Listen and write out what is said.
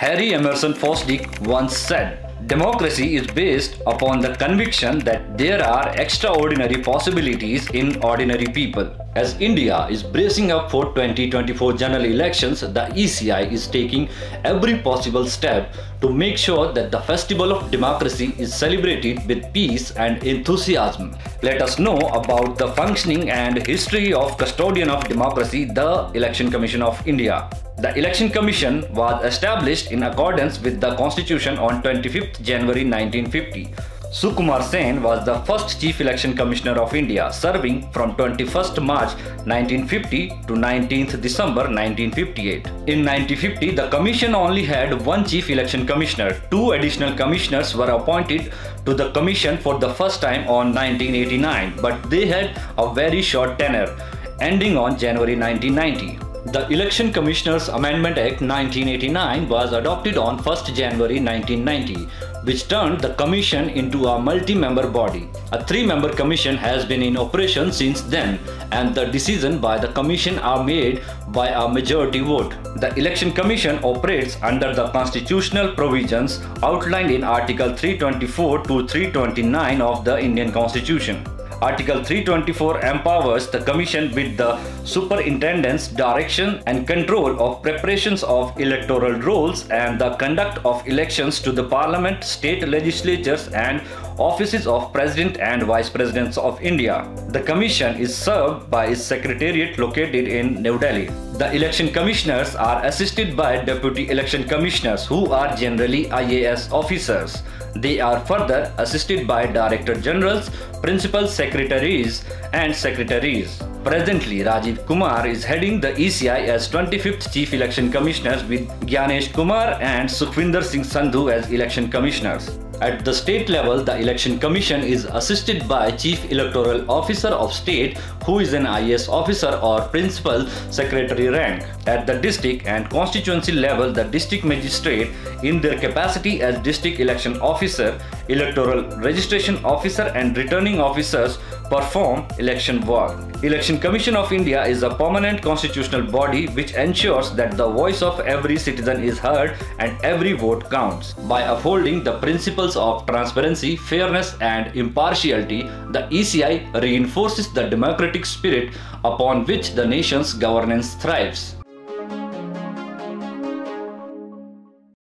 Harry Emerson Fosdick once said, Democracy is based upon the conviction that there are extraordinary possibilities in ordinary people. As India is bracing up for 2024 general elections, the ECI is taking every possible step to make sure that the festival of democracy is celebrated with peace and enthusiasm. Let us know about the functioning and history of custodian of democracy, the Election Commission of India. The Election Commission was established in accordance with the Constitution on 25th January 1950. Sukumar Sen was the first Chief Election Commissioner of India, serving from 21st March 1950 to 19th December 1958. In 1950, the Commission only had one Chief Election Commissioner. Two additional commissioners were appointed to the Commission for the first time on 1989, but they had a very short tenure, ending on January 1990. The Election Commissioners Amendment Act 1989 was adopted on 1st January 1990, which turned the Commission into a multi-member body. A three-member commission has been in operation since then, and the decision by the Commission are made by a majority vote. The Election Commission operates under the constitutional provisions outlined in Article 324 to 329 of the Indian Constitution. Article 324 empowers the Commission with the superintendent's direction and control of preparations of electoral rolls and the conduct of elections to the Parliament, state legislatures and offices of President and Vice Presidents of India. The Commission is served by its secretariat located in New Delhi. The election commissioners are assisted by deputy election commissioners who are generally IAS officers. They are further assisted by Director Generals, Principal Secretaries and Secretaries. Presently, Rajiv Kumar is heading the ECI as 25th Chief Election Commissioner with Gyanesh Kumar and Sukhvinder Singh Sandhu as Election Commissioners. At the state level, the Election Commission is assisted by Chief Electoral Officer of State who is an IAS officer or Principal Secretary rank. At the district and constituency level, the district magistrate in their capacity as district election officer, electoral registration officer and returning officers perform election work. Election Commission of India is a permanent constitutional body which ensures that the voice of every citizen is heard and every vote counts. By upholding the principles of transparency, fairness and impartiality, the ECI reinforces the democratic spirit upon which the nation's governance thrives.